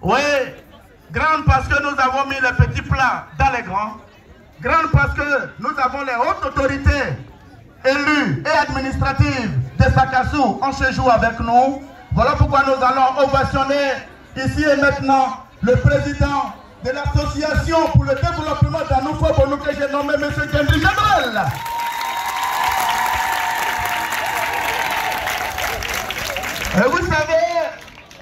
Oui, grande parce que nous avons mis les petits plats dans les grands. Grande parce que nous avons les hautes autorités élues et administratives de Sakassou en séjour avec nous. Voilà pourquoi nous allons ovationner ici et maintenant le président de l'association pour le développement d'Anoufo que j'ai nommé M. Kendrick Jamal. Et vous savez,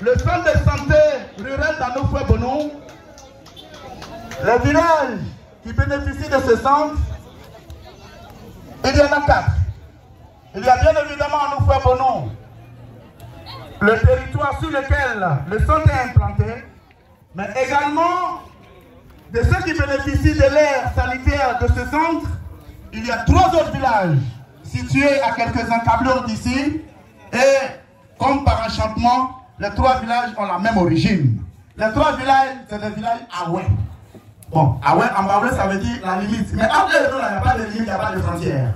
le centre de santé rural d'Anoufo Bonou, les villages qui bénéficient de ce centre, il y en a quatre. Il y a bien évidemment Anoufo Bonou, le territoire sur lequel le centre est implanté, mais également de ceux qui bénéficient de l'air sanitaire de ce centre, il y a trois autres villages situés à quelques encablures d'ici. Et comme par enchantement, les trois villages ont la même origine. Les trois villages, c'est des villages Aoué. Bon, Aoué, en baoulé, ça veut dire la limite. Mais entre les deux, il n'y a pas de limite, il n'y a pas de frontière.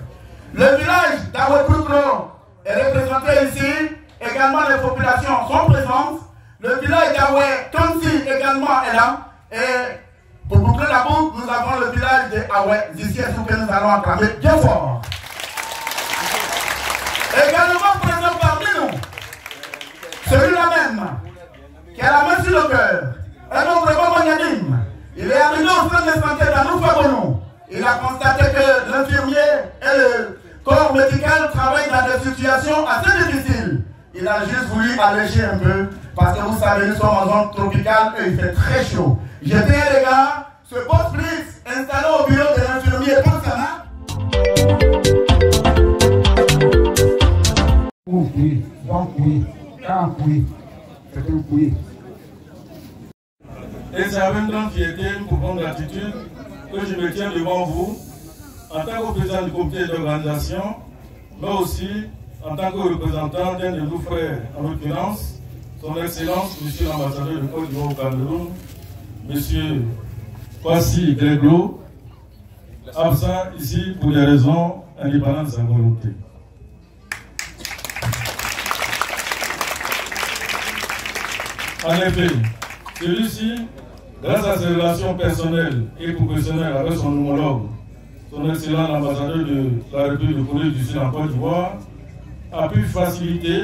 Le village d'Aoué Proukro est représenté ici. Également, les populations sont présentes. Le village d'Aoué Tonsi également est là. Et pour boucler la boucle, nous avons le village de Aoué. Ici, est ce que nous allons acclamer bien fort. Également celui-là même, qui a la main sur le cœur, un homme vraiment magnanime. Il est arrivé au centre de santé d'Anoufabonu. Il a constaté que l'infirmier et le corps médical travaillent dans des situations assez difficiles. Il a juste voulu alléger un peu, parce que vous savez, nous sommes en zone tropicale et il fait très chaud. Dit, les gars, ce poste plus installé au bureau de l'infirmier Pansana, oui, donc quand oui, c'est un oui. Et c'est avec grande fierté, pour grande gratitude, que je me tiens devant vous, en tant que président du comité d'organisation, mais aussi en tant que représentant d'un de nos frères, en l'occurrence, son Excellence, Monsieur l'ambassadeur de Côte d'Ivoire au Cameroun, Monsieur Kwasi Greglo, absent ici pour des raisons indépendantes de sa volonté. En effet, celui-ci, grâce à ses relations personnelles et professionnelles avec son homologue, son excellent ambassadeur de la République de Corée du Sud en Côte d'Ivoire, a pu faciliter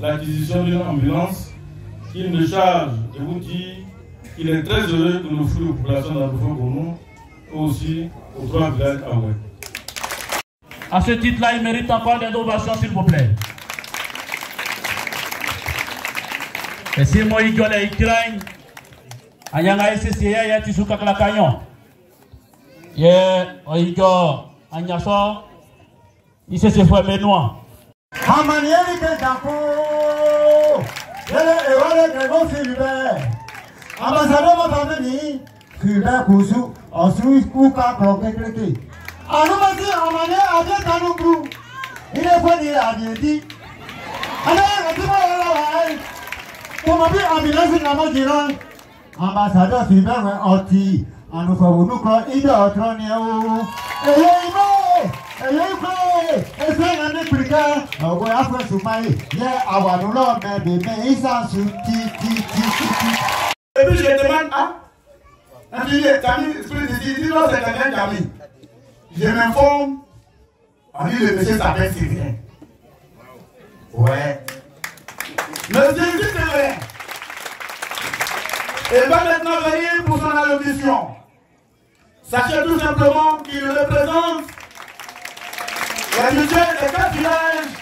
l'acquisition d'une ambulance qui me charge de vous dire qu'il est très heureux de nous offrir aux populations Bono et aussi aux trois villages Aoué. À ce titre-là, il mérite encore des ovations, s'il vous plaît. Et si moi, il y a Ukraine, il y a un SCC, il y a un Tisuka Klakanyon. Il y a un Nyaso, il s'est fait Benoît. Hamanieli Kentanko, Yele Ewale Gregon Philibert, Ambassadeur Motandeni, Philibert Kouzou, ensuite Kouka Klonke Kreke. Anoumasi Amane Adé Kanougou, il est venu à Diedi. Alors, dis-moi, tọmọ Kọmọdé Àmìlẹ́sì nàmọ́ jìrọ. Àmàsàdọ̀ sì bẹ̀rẹ̀ ọtí ànùfọ̀wòlúkọ ìdọ̀ ọ̀tọ́ ni ó. Èyí imọ́ èyí kọ́ ẹsẹ̀ yẹn ní pìrìkà ọ̀gbọ́n afẹ́sùn máyì yẹ àwàlúlọ̀ mẹ́bẹ̀ mẹ́ ìsànsùn tí tí tí tí tí. Ebi ṣe te máa ń ah, ta. Ẹni ilé ìtàní spirit ti ti lọ́sẹ̀ je ẹ̀jà mi. Yèmẹ̀ le àní lè fi ṣe sàkẹ́sì rẹ̀. Wẹ́ẹ́. Monsieur Sylvain. Il va maintenant venir pour son allocution. Sachez tout simplement qu'il représente la mutuelle des quatre villages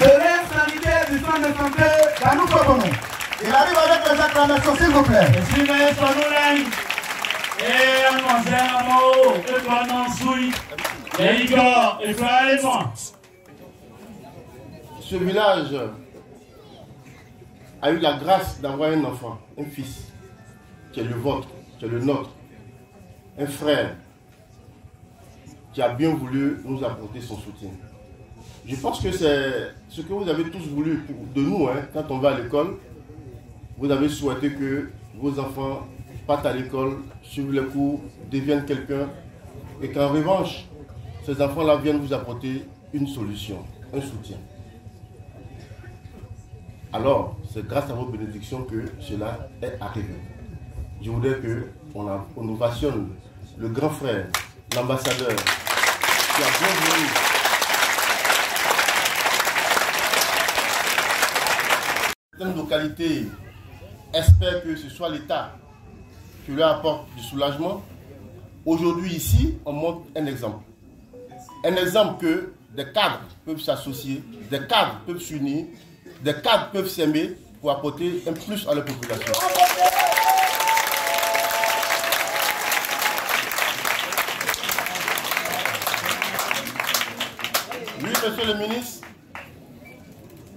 de l'aire sanitaire du centre de santé d'Anou Kokomo. Il arrive avec les acclamations s'il vous plaît. Esime Sonulen, et Anonzemo, et Kwanonsui, et Igor, et Fraïmon. Ce village a eu la grâce d'avoir un enfant, un fils, qui est le vôtre, qui est le nôtre, un frère qui a bien voulu nous apporter son soutien. Je pense que c'est ce que vous avez tous voulu de nous, hein, quand on va à l'école. Vous avez souhaité que vos enfants partent à l'école, suivent les cours, deviennent quelqu'un, et qu'en revanche, ces enfants-là viennent vous apporter une solution, un soutien. Alors, c'est grâce à vos bénédictions que cela est arrivé. Je voudrais que on, a- on ovationne le grand frère, l'ambassadeur, qui a bien voulu. Certaines localités espèrent que ce soit l'État qui leur apporte du soulagement. Aujourd'hui, ici, on montre un exemple. Un exemple que des cadres peuvent s'associer, des cadres peuvent s'unir, des cadres peuvent s'aimer pour apporter un plus à la population. Oui, monsieur le ministre,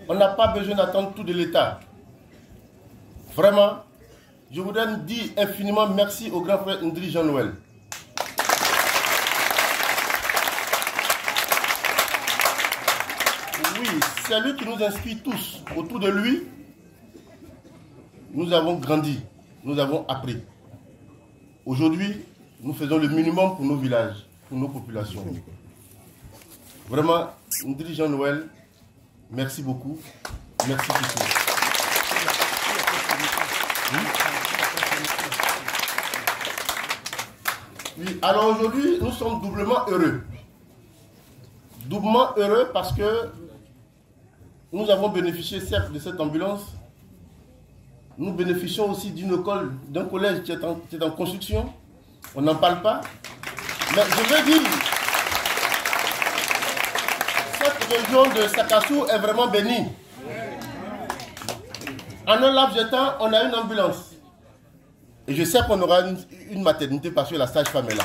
on n'a pas besoin d'attendre tout de l'État. Vraiment, je voudrais dire infiniment merci au grand frère Ndri Jean-Noël. C'est lui qui nous inscrit tous autour de lui. Nous avons grandi, nous avons appris. Aujourd'hui, nous faisons le minimum pour nos villages, pour nos populations. Vraiment, Ndri Jean-Noël, merci beaucoup. Merci beaucoup. Oui, alors aujourd'hui, nous sommes doublement heureux. Doublement heureux parce que nous avons bénéficié certes de cette ambulance. Nous bénéficions aussi d'une école, d'un collège qui est, en, construction. On n'en parle pas. Mais je veux dire, cette région de Sakassou est vraiment bénie. En un laps de temps, on a une ambulance. Et je sais qu'on aura une, une maternité parce que la sage-femme est là.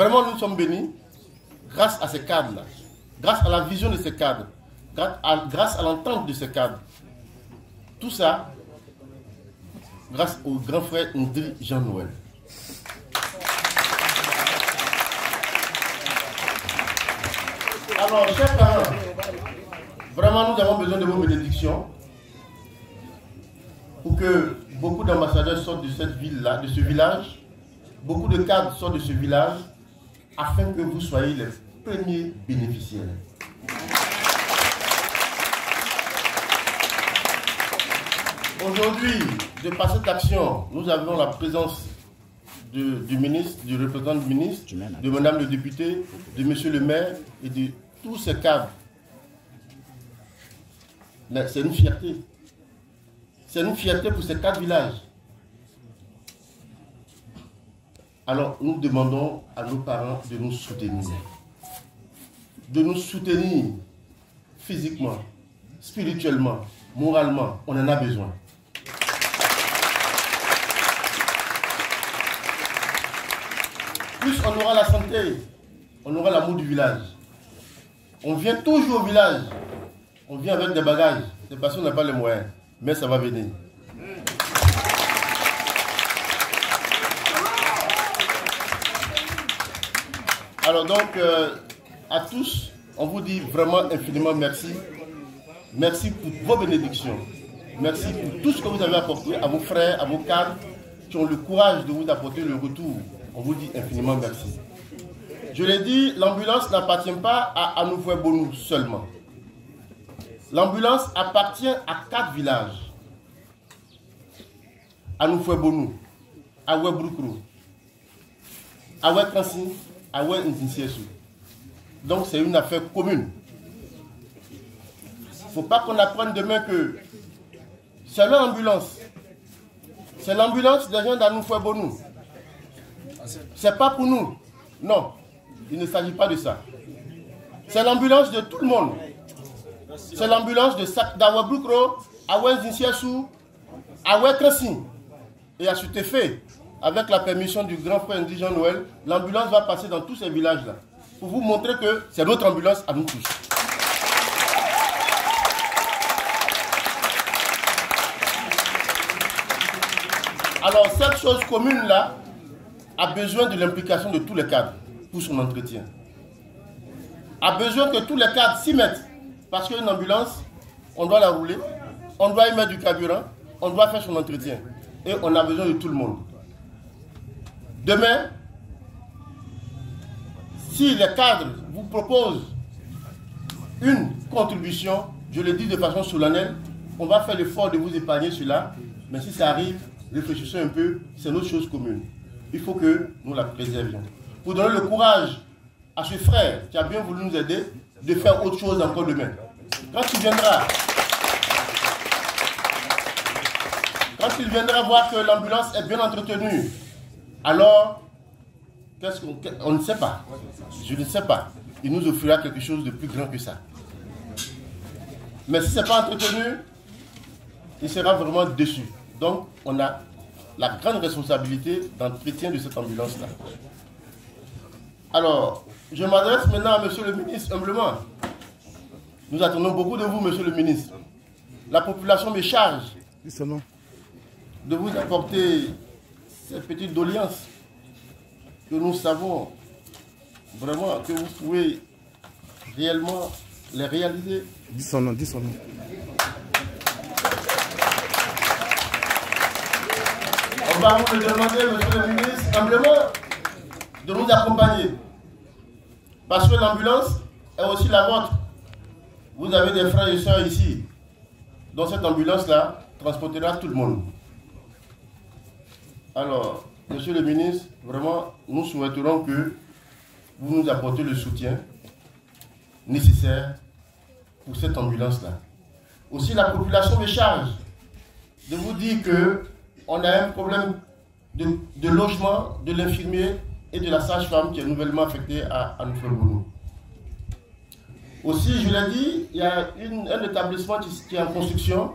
Vraiment, nous sommes bénis grâce à ces cadres-là, grâce à la vision de ces cadres, grâce à, l'entente de ces cadres. Tout ça, grâce au grand frère Ndri Jean-Noël. Alors, chers parents, vraiment, nous avons besoin de vos bénédictions pour que beaucoup d'ambassadeurs sortent de cette ville-là, de ce village, beaucoup de cadres sortent de ce village, afin que vous soyez les premiers bénéficiaires. Aujourd'hui, de par cette action, nous avons la présence de- du ministre, du représentant du ministre, de madame le député, de monsieur le maire et de tous ces cadres. C'est une fierté. C'est une fierté pour ces quatre villages. Alors, nous demandons à nos parents de nous soutenir. De nous soutenir physiquement, spirituellement, moralement. On en a besoin. Plus on aura la santé, on aura l'amour du village. On vient toujours au village. On vient avec des bagages. C'est parce qu'on n'a pas les moyens. Mais ça va venir. Alors donc, euh, à tous, on vous dit vraiment infiniment merci. Merci pour vos bénédictions. Merci pour tout ce que vous avez apporté à vos frères, à vos cadres, qui ont le courage de vous apporter le retour. On vous dit infiniment merci. Je l'ai dit, l'ambulance n'appartient pas à Bonou seulement. L'ambulance appartient à quatre villages. Bonou, Awe Kansin, Awe Nzinsiesu. Donc c'est une affaire commune. Il ne faut pas qu'on apprenne demain que c'est l'ambulance. C'est l'ambulance des gens d'Anoufoué-Bonou. C'est pas pour nous. Non, il ne s'agit pas de ça. C'est l'ambulance de tout le monde. C'est l'ambulance de d'Awa Broukro, Awa Zinsiassou, Awa Kressin. Et à effet, avec la permission du grand frère indigène Noël, l'ambulance va passer dans tous ces villages-là. Pour vous montrer que c'est notre ambulance à nous tous. Alors, cette chose commune-là a besoin de l'implication de tous les cadres pour son entretien. A besoin que tous les cadres s'y mettent. Parce qu'une ambulance, on doit la rouler, on doit y mettre du carburant, on doit faire son entretien. Et on a besoin de tout le monde. Demain, si les cadres vous proposent une contribution, je le dis de façon solennelle, on va faire l'effort de vous épargner cela. Mais si ça arrive, réfléchissez un peu, c'est notre chose commune. Il faut que nous la préservions. Pour donner le courage à ce frère qui a bien voulu nous aider de faire autre chose encore demain. Quand il viendra, quand il viendra voir que l'ambulance est bien entretenue, alors, qu'est-ce qu'on on ne sait pas. Je ne sais pas. Il nous offrira quelque chose de plus grand que ça. Mais si ce n'est pas entretenu, il sera vraiment déçu. Donc, on a la grande responsabilité d'entretien de cette ambulance-là. Alors, je m'adresse maintenant à Monsieur le ministre, humblement. Nous attendons beaucoup de vous, Monsieur le ministre. La population me charge de vous apporter ces petites doléances que nous savons vraiment que vous pouvez réellement les réaliser. Dis son nom, dis son nom. On va vous demander, monsieur le ministre, humblement, de nous accompagner. Parce que l'ambulance est aussi la vôtre. Vous avez des frères et soeurs ici. Dans cette ambulance-là, transportera tout le monde. Alors, monsieur le ministre, vraiment, nous souhaiterons que vous nous apportez le soutien nécessaire pour cette ambulance-là. Aussi, la population me charge de vous dire que on a un problème de, logement de l'infirmier et de la sage-femme qui est nouvellement affectée à, à Aussi, je l'ai dit, il y a un établissement qui, est en construction.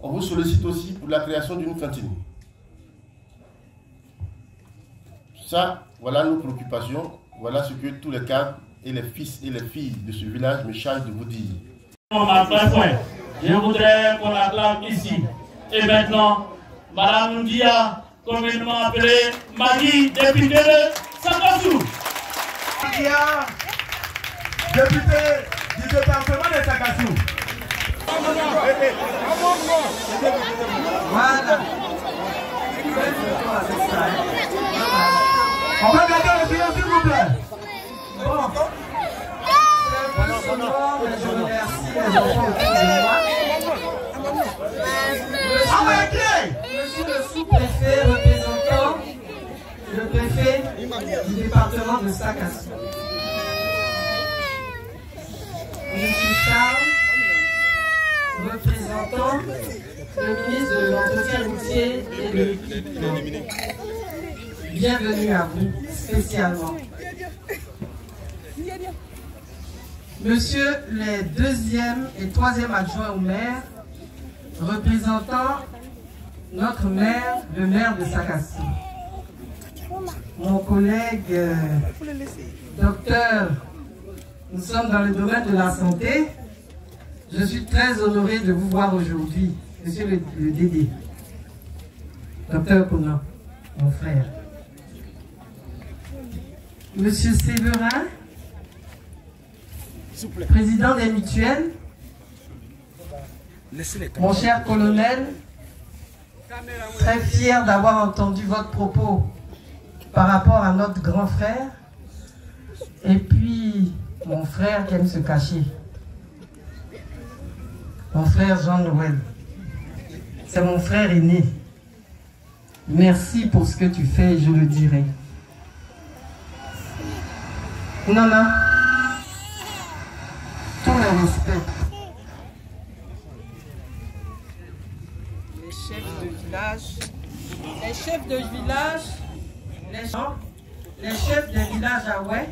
On vous sollicite aussi pour la création d'une cantine. Ça, voilà nos préoccupations. Voilà ce que tous les cadres et les fils et les filles de ce village me chargent de vous dire. Je voudrais qu'on l'acclame ici. Et maintenant, Madame Ndia, communément appelée Magui, députée de Sakassou. Ndia, députée du département de Sakassou. Voilà. On va garder le s'il vous plaît. Bon. Je remercie. Monsieur le sous-préfet représentant le préfet du département de Sakassou. Monsieur Charles, représentant le ministre de l'entretien routier et de. Bienvenue à vous spécialement. Monsieur les deuxième et troisième adjoints au maire, représentant notre maire, le maire de Sakassou. Mon collègue euh, docteur, nous sommes dans le domaine de la santé. Je suis très honoré de vous voir aujourd'hui, monsieur le, le Dédé. Docteur Konan, mon frère. Monsieur Séverin, président des mutuelles, mon cher colonel, très fier d'avoir entendu votre propos par rapport à notre grand frère, et puis mon frère qui aime se cacher, mon frère Jean-Noël. C'est mon frère aîné. Merci pour ce que tu fais, je le dirai. Nana, tout le respect. Les chefs de village, les chefs de village, les gens, les chefs des villages à Ouai,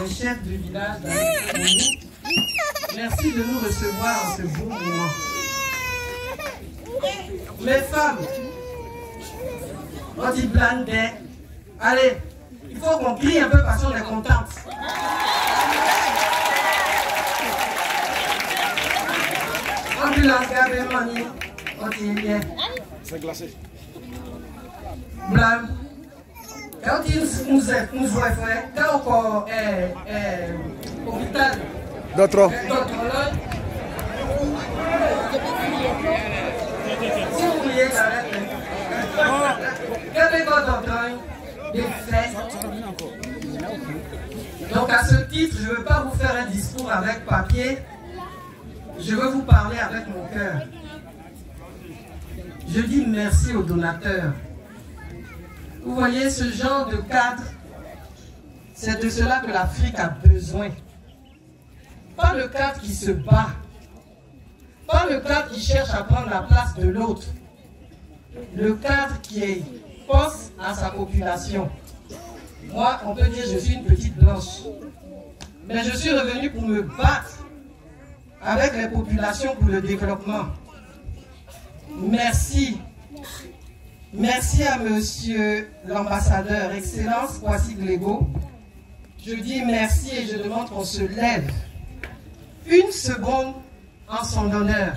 les chefs du village d'Aïe, merci de nous recevoir en ce beau moment. Les femmes, on dit. Allez, il faut qu'on crie un peu parce qu'on est contente. Ambulance, gardez mani, on dit bien. C'est glacé. Blanc. Quand il nous nous voit faire, quand on est hôpital, D'autres. Si vous voulez l'arrêter, quel est votre orgueil Donc à ce titre, je ne veux pas vous faire un discours avec papier, je veux vous parler avec mon cœur. Je dis merci aux donateurs. Vous voyez ce genre de cadre, c'est de cela que l'Afrique a besoin. Pas le cadre qui se bat, pas le cadre qui cherche à prendre la place de l'autre. Le cadre qui est pense à sa population. Moi, on peut dire je suis une petite blanche. Mais je suis revenu pour me battre avec les populations pour le développement. Merci. Merci à monsieur l'ambassadeur, Excellence Kwasi Glego. Je dis merci et je demande qu'on se lève une seconde en son honneur.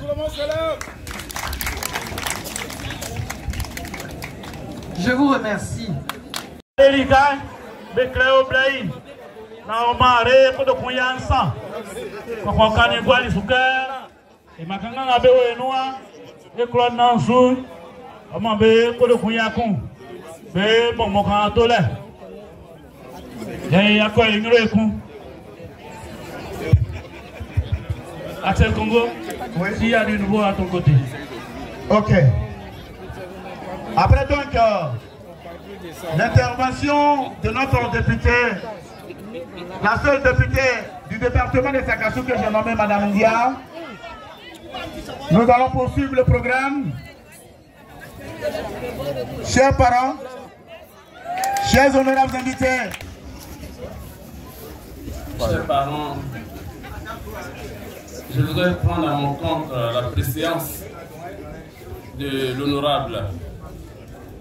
Yako Ingre Kun, Axel Congo, s'il y a du nouveau à ton côté. Ok. Après donc euh, l'intervention de notre député, la seule députée du département de Sakassou que j'ai nommé Madame Ndia, nous allons poursuivre le programme. Chers parents, chers honorables invités, Chers parents, je voudrais prendre à mon compte euh, la préséance de l'honorable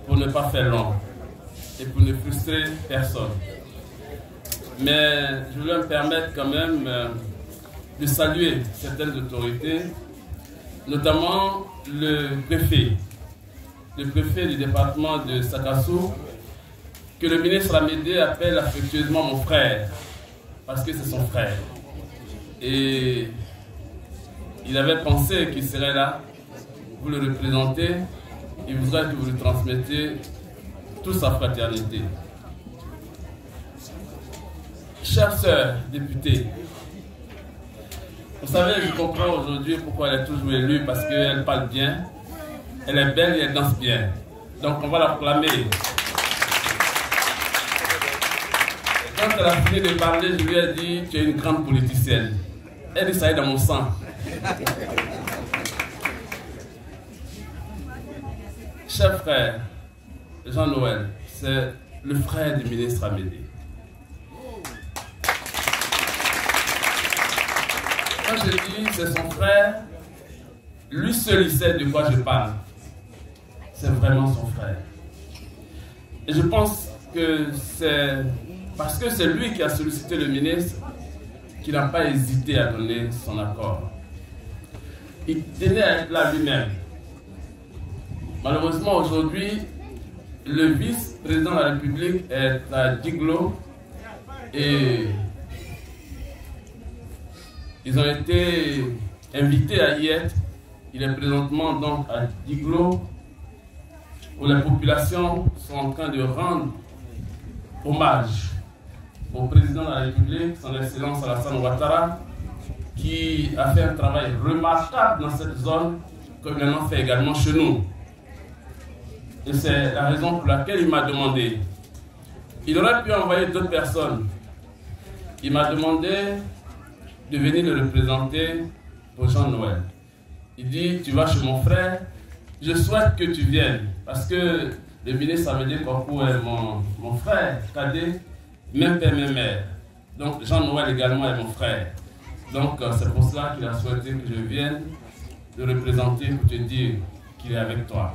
pour ne pas faire long et pour ne frustrer personne. Mais je voulais me permettre quand même euh, de saluer certaines autorités, notamment le préfet, le préfet du département de Sakassou, que le ministre Amédée appelle affectueusement mon frère, parce que c'est son frère. Et il avait pensé qu'il serait là, vous le représentez, il voudrait que vous lui transmettez toute sa fraternité. Chère sœur députée, vous savez, je comprends aujourd'hui pourquoi elle est toujours élue, parce qu'elle parle bien, elle est belle et elle danse bien. Donc on va la proclamer. Quand elle a fini de parler, je lui ai dit, tu es une grande politicienne. Elle dit, ça est dans mon sang. Cher frère, Jean-Noël, c'est le frère du ministre Amédée. Quand je dis c'est son frère, lui seul il sait de quoi je parle. C'est vraiment son frère. Et je pense que c'est parce que c'est lui qui a sollicité le ministre qu'il n'a pas hésité à donner son accord. Il tenait à être là lui-même. Malheureusement, aujourd'hui, le vice-président de la République est à Diglo et ils ont été invités à y être. Il est présentement donc à Diglo où les populations sont en train de rendre hommage au président de la République, son Excellence Alassane Ouattara, qui a fait un travail remarquable dans cette zone, comme il en fait également chez nous. Et c'est la raison pour laquelle il m'a demandé. Il aurait pu envoyer d'autres personnes. Il m'a demandé de venir le représenter pour Jean-Noël. Il dit, tu vas chez mon frère, je souhaite que tu viennes. Parce que le ministre Amédée Korkou est mon, mon frère cadet, même père, même mère. Donc Jean-Noël également est mon frère. Donc euh, c'est pour cela qu'il a souhaité que je vienne le représenter pour te dire qu'il est avec toi.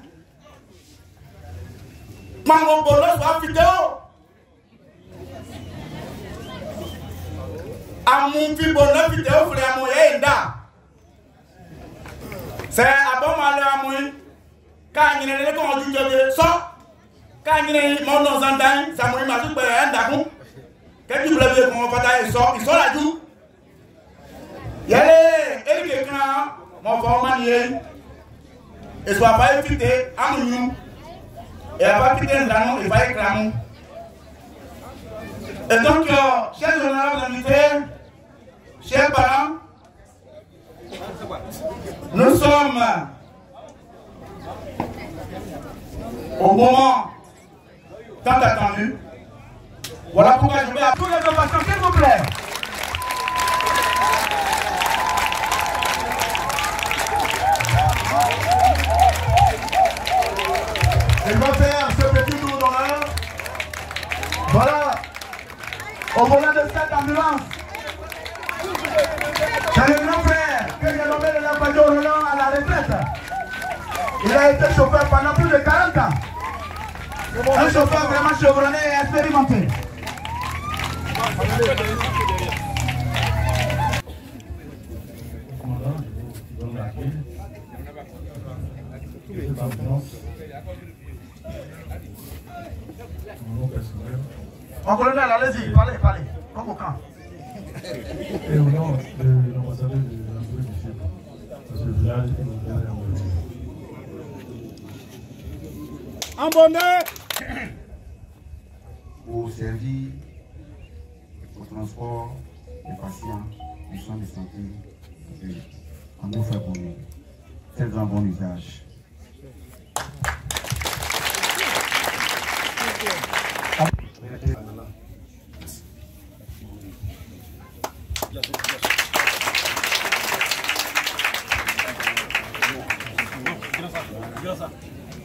Mango bolos wa fiteo. Amu fi bolos fiteo fure amu ye nda. Sɛ abɔ ma lɛ amu yi. K'a nyina lɛ kɔn ju jɔ ye sɔ. K'a nyina yi mɔ nɔ zan dan samu yi ma tu gbɛ ya nda kun. Kɛ ju bila bi kɔn fata yi sɔ isɔ la ju. Yɛlɛ erike kan mɔ fɔ ma ni ye. Esu afa ye fite amu nyu. An, il va être l'amour. Et donc, euh, chers honorables invités, chers parents, nous sommes au moment tant attendu. Voilà pourquoi je vais à tous les s'il vous plaît. Au volant de cette ambulance. C'est le grand frère que j'ai nommé le Lampadio Roland à la retraite. Il a été chauffeur pendant plus de 40 ans. Un chauffeur vraiment chevronné et expérimenté. Mon colonel, allez-y, parlez, comme au camp. Et au nom de l'ambassadeur de la République du Sud, dans ce village, et au village En bonheur Pour servir au transport des patients, des soins de santé, en nous fait pour nous. Faites un bon usage. sa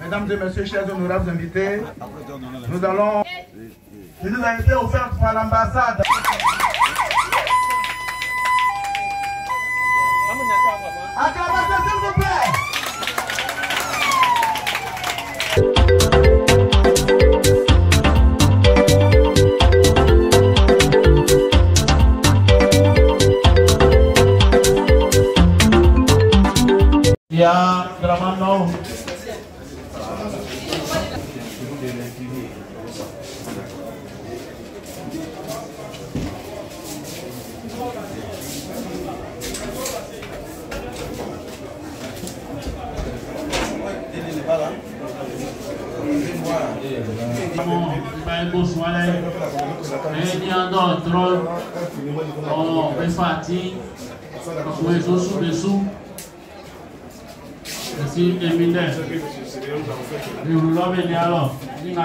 mesdames et messieurs, chers honorables invités, nous allons. Il nous a été offert par l'ambassade. Acclamation, s'il vous plaît. Ya Dramano. Ọ̀ mẹ́fà tí òwe tó sún lè sún. Ẹ̀sí èmi dẹ̀, ìrù lọ́bẹ̀ ní alọ̀, nígbà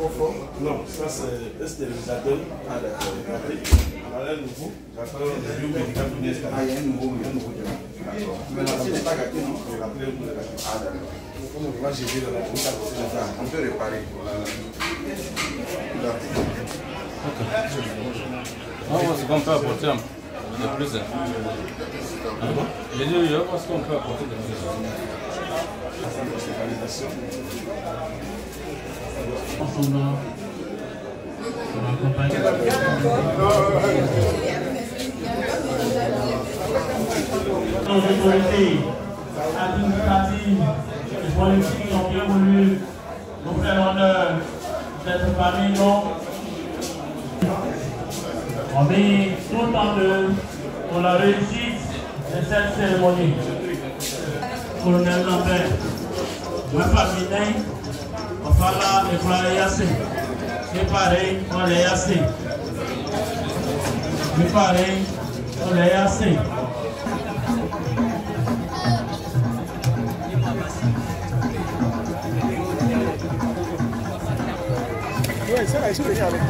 Non, ça c'est un stérilisateur. Ah compris. On a un nouveau. J'attends le les Ah, il y a un nouveau, il y a un nouveau. D'accord. Mais là, c'est pas gâté, non? On l'a nouveau. Ah, d'accord. On va gérer dans la on peut réparer. Ah, c'est qu'on peut apporter un de plus. hein? J'ai dit, y a parce qu'on peut apporter de plus. Ensemble, on accompagne. Nos autorités administratives et politiques ont bien voulu nous faire l'honneur d'être parmi nous. On le temps de, pour la réussite de cette cérémonie. Colonel Lambert, ma famille, Préparé, on les Yase. Oui, ça va expliquer avec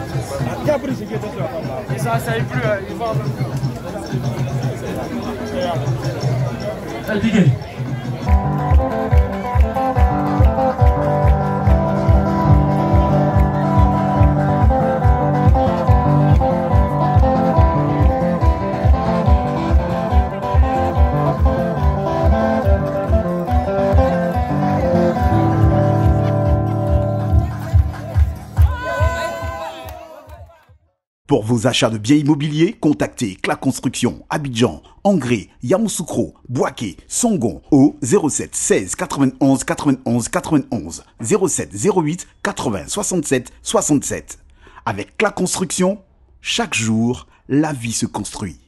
Qui a pris ce qui était sur la table là? Et ça, ça est plus, il va Elle dit Pour vos achats de biens immobiliers, contactez Cla Construction, Abidjan, Angré, Yamoussoukro, Boaké, Songon au 07 16 91 91 91 07 08 80 67 67. Avec Cla Construction, chaque jour, la vie se construit.